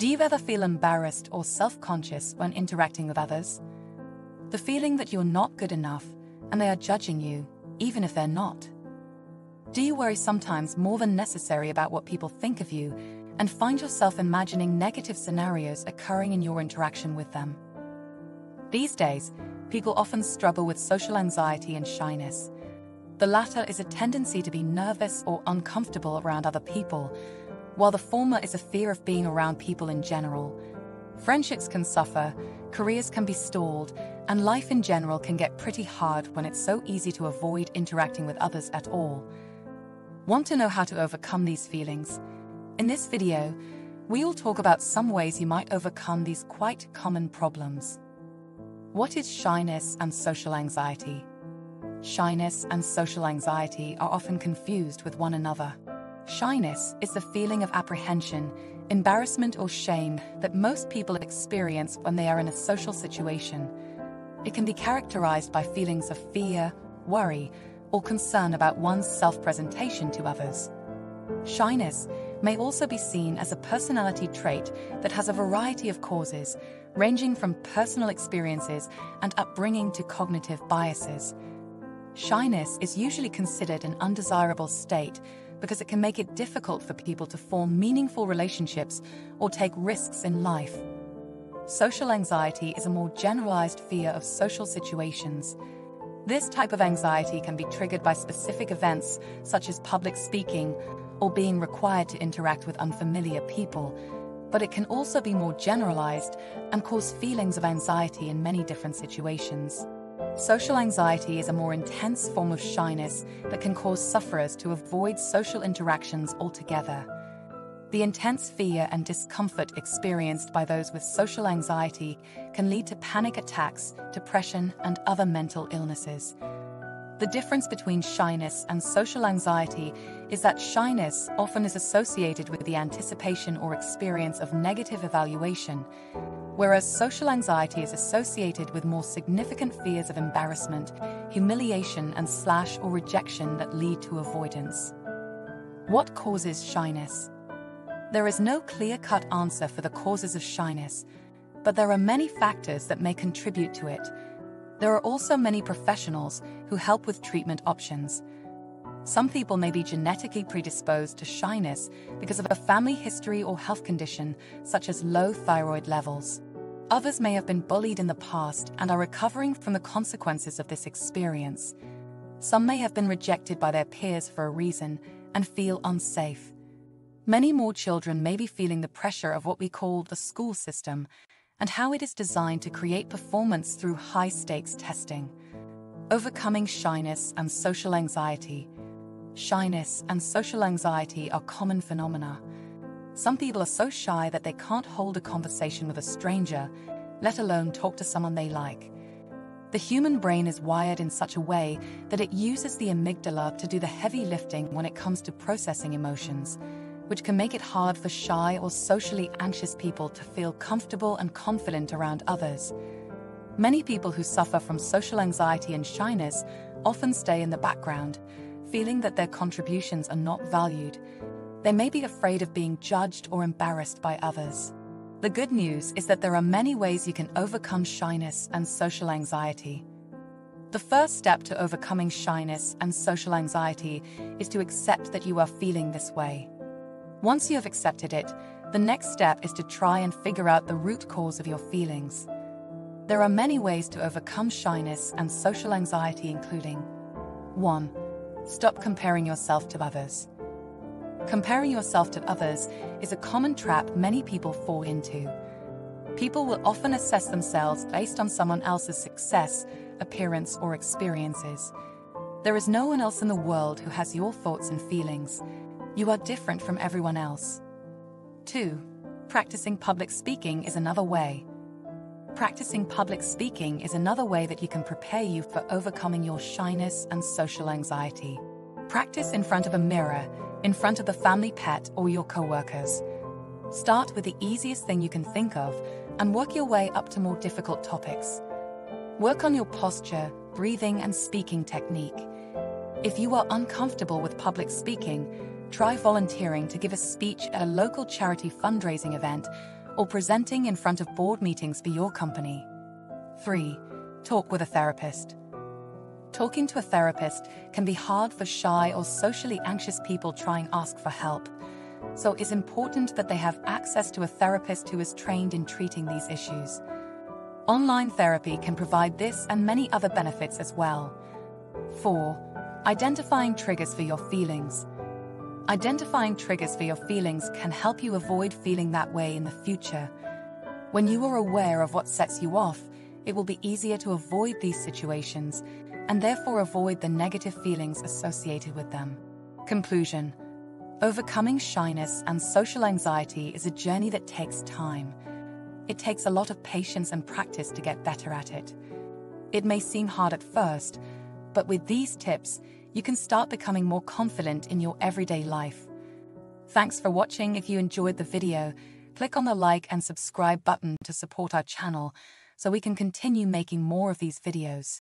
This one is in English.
Do you ever feel embarrassed or self conscious when interacting with others? The feeling that you're not good enough and they are judging you, even if they're not. Do you worry sometimes more than necessary about what people think of you and find yourself imagining negative scenarios occurring in your interaction with them? These days, people often struggle with social anxiety and shyness. The latter is a tendency to be nervous or uncomfortable around other people, while the former is a fear of being around people in general. Friendships can suffer, careers can be stalled, and life in general can get pretty hard when it's so easy to avoid interacting with others at all. Want to know how to overcome these feelings? In this video, we'll talk about some ways you might overcome these quite common problems. What is shyness and social anxiety? Shyness and social anxiety are often confused with one another. Shyness is the feeling of apprehension, embarrassment, or shame that most people experience when they are in a social situation. It can be characterized by feelings of fear, worry, or concern about one's self presentation to others. Shyness may also be seen as a personality trait that has a variety of causes, ranging from personal experiences and upbringing to cognitive biases. Shyness is usually considered an undesirable state because it can make it difficult for people to form meaningful relationships or take risks in life. Social anxiety is a more generalized fear of social situations. This type of anxiety can be triggered by specific events, such as public speaking or being required to interact with unfamiliar people, but it can also be more generalized and cause feelings of anxiety in many different situations. Social anxiety is a more intense form of shyness that can cause sufferers to avoid social interactions altogether. The intense fear and discomfort experienced by those with social anxiety can lead to panic attacks, depression, and other mental illnesses. The difference between shyness and social anxiety is that shyness often is associated with the anticipation or experience of negative evaluation, whereas social anxiety is associated with more significant fears of embarrassment, humiliation, and slash or rejection that lead to avoidance. What causes shyness? There is no clear-cut answer for the causes of shyness, but there are many factors that may contribute to it, there are also many professionals who help with treatment options. Some people may be genetically predisposed to shyness because of a family history or health condition, such as low thyroid levels. Others may have been bullied in the past and are recovering from the consequences of this experience. Some may have been rejected by their peers for a reason and feel unsafe. Many more children may be feeling the pressure of what we call the school system and how it is designed to create performance through high stakes testing. Overcoming shyness and social anxiety. Shyness and social anxiety are common phenomena. Some people are so shy that they can't hold a conversation with a stranger, let alone talk to someone they like. The human brain is wired in such a way that it uses the amygdala to do the heavy lifting when it comes to processing emotions which can make it hard for shy or socially anxious people to feel comfortable and confident around others. Many people who suffer from social anxiety and shyness often stay in the background, feeling that their contributions are not valued. They may be afraid of being judged or embarrassed by others. The good news is that there are many ways you can overcome shyness and social anxiety. The first step to overcoming shyness and social anxiety is to accept that you are feeling this way. Once you have accepted it, the next step is to try and figure out the root cause of your feelings. There are many ways to overcome shyness and social anxiety, including 1. Stop comparing yourself to others. Comparing yourself to others is a common trap many people fall into. People will often assess themselves based on someone else's success, appearance, or experiences. There is no one else in the world who has your thoughts and feelings, you are different from everyone else. 2. Practicing public speaking is another way. Practicing public speaking is another way that you can prepare you for overcoming your shyness and social anxiety. Practice in front of a mirror, in front of the family pet or your coworkers. Start with the easiest thing you can think of and work your way up to more difficult topics. Work on your posture, breathing, and speaking technique. If you are uncomfortable with public speaking, try volunteering to give a speech at a local charity fundraising event or presenting in front of board meetings for your company. 3. Talk with a therapist. Talking to a therapist can be hard for shy or socially anxious people trying to ask for help. So it's important that they have access to a therapist who is trained in treating these issues. Online therapy can provide this and many other benefits as well. 4. Identifying triggers for your feelings. Identifying triggers for your feelings can help you avoid feeling that way in the future. When you are aware of what sets you off, it will be easier to avoid these situations and therefore avoid the negative feelings associated with them. Conclusion Overcoming shyness and social anxiety is a journey that takes time. It takes a lot of patience and practice to get better at it. It may seem hard at first, but with these tips, you can start becoming more confident in your everyday life. Thanks for watching. If you enjoyed the video, click on the like and subscribe button to support our channel so we can continue making more of these videos.